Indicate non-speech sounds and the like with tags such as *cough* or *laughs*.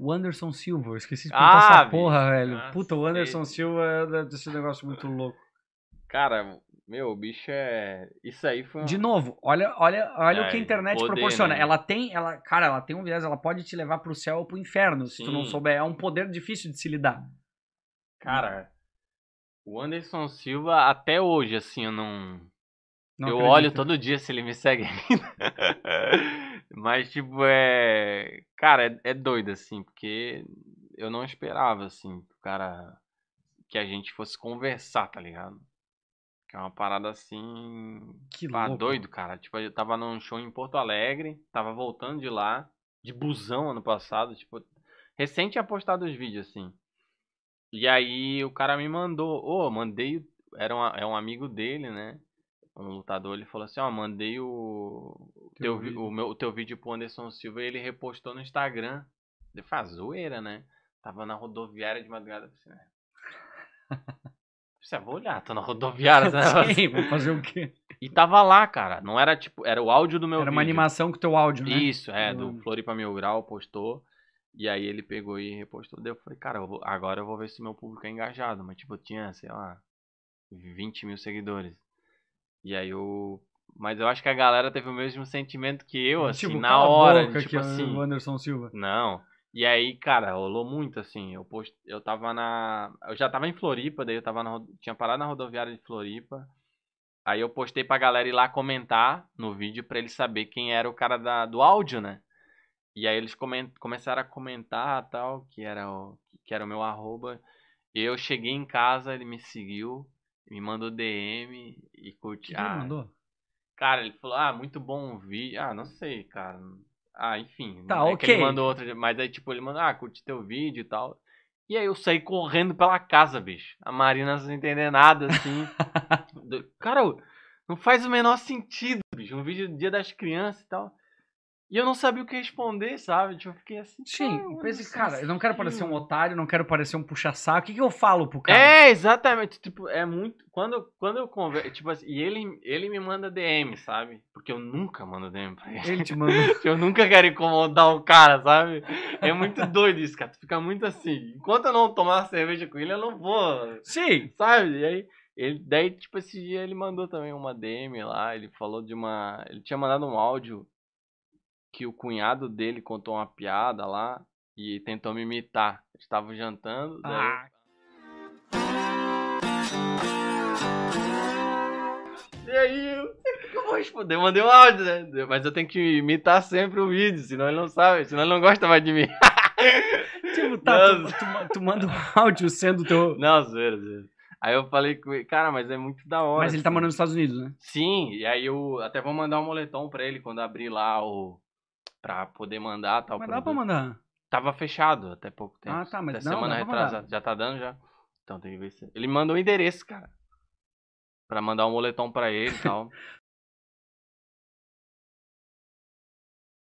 O Anderson Silva, eu esqueci de perguntar Ah, essa bicho. porra, velho. Ah, Puta, o. Anderson Silva deve ser um negócio muito louco. Cara, meu, o bicho é. Isso aí foi. De novo, olha, olha, olha o É, que a internet poder, proporciona. né? Ela tem, ela, cara, ela tem um viés, ela pode te levar pro céu ou pro inferno, se tu não Sim. souber. É um poder difícil de se lidar. Cara, o Anderson Silva, até hoje, assim, eu não. Não eu acredito. olho todo dia se ele me segue ainda. *laughs* Mas, tipo, é. Cara, é, é doido, assim, porque eu não esperava, assim, o cara. Que a gente fosse conversar, tá ligado? Que é uma parada assim. Que Pá, louco. doido, cara. Tipo, eu tava num show em Porto Alegre, tava voltando de lá, de busão ano passado, tipo, recente tinha postado os vídeos, assim. E aí o cara me mandou, ô, mandei, era um, é um amigo dele, né? Um lutador, ele falou assim, ó, mandei o, o Teu vídeo. o, meu, o teu vídeo pro Anderson Silva ele repostou no Instagram. Ele faz zoeira, né? Tava na rodoviária de madrugada, pensei, né? Você vou olhar, tô na rodoviária, né? *laughs* Sim, vou fazer o quê? E tava lá, cara. Não era tipo. Era o áudio do meu Era uma vídeo. animação com teu áudio, né? Isso, é, do Hum. Floripa Mil Grau postou. E aí ele pegou e repostou. Daí eu falei, cara, eu vou- agora eu vou ver se meu público é engajado. Mas tipo, eu tinha, sei lá, 20 mil seguidores. E aí eu. Mas eu acho que a galera teve o mesmo sentimento que eu, assim, tipo, na hora. boca tipo que é assim. o Anderson Silva. Não. E aí, cara, rolou muito assim. Eu post... eu tava na. Eu já tava em Floripa, daí eu tava na... tinha parado na rodoviária de Floripa. Aí eu postei pra galera ir lá comentar no vídeo pra eles saber quem era o cara da... do áudio, né? E aí eles começaram a comentar tal, que era o que era o meu arroba. E eu cheguei em casa, ele me seguiu, me mandou DM e O que, curti. que ele Ah, mandou? Cara, ele falou, ah, muito bom o vídeo. Ah, não sei, cara. Ah, enfim. Tá, é que ok. ele mandou outra, mas aí, tipo, ele mandou, ah, curti teu vídeo e tal. E aí eu saí correndo pela casa, bicho. A Marina sem entender nada, assim. *laughs* Cara, não faz o menor sentido, bicho. Um vídeo do Dia das Crianças e tal. E eu não sabia o que responder, sabe? Tipo, eu fiquei assim. Sim, "Ah, eu pensei, cara, eu não quero parecer um Silva." otário, não quero parecer um puxa-saco. O que, que eu falo pro cara? É, exatamente. Tipo, é muito. Quando, eu- quando eu converso. Tipo assim, e ele, ele me manda DM, sabe? Porque eu nunca mando DM pra ele. Ele te mandou. *laughs* Eu nunca quero incomodar o cara, sabe? É muito *laughs* doido isso, cara. Tu fica muito assim. Enquanto eu não tomar cerveja com ele, eu não vou. Sim. Sabe? E aí. Ele, daí, tipo, esse dia ele mandou também uma DM lá. Ele falou de uma. Ele tinha mandado um áudio que o cunhado dele contou uma piada lá e tentou me imitar. Estavam jantando. daí Ah, E aí, o que eu vou responder? Eu mandei um áudio, né? Mas eu tenho que imitar sempre o vídeo, senão ele não sabe, senão ele não gosta mais de mim. *laughs* tipo, tá, tu, tu tu manda um áudio sendo teu. Não, zoeira, zoeira. Aí eu falei com ele, cara, mas é muito da hora. Mas ele tá assim. morando nos Estados Unidos, né? Sim, e aí eu até vou mandar um moletom pra ele quando abrir lá o. pra poder mandar tal. Mas dá pra mandar. Tava fechado até pouco tempo. Ah, tá, mas até não, semana dá pra mandar. retrasada. Já tá dando já? Então tem que ver se. Ele mandou o endereço, cara. Pra mandar um moletom pra ele e tal. *laughs*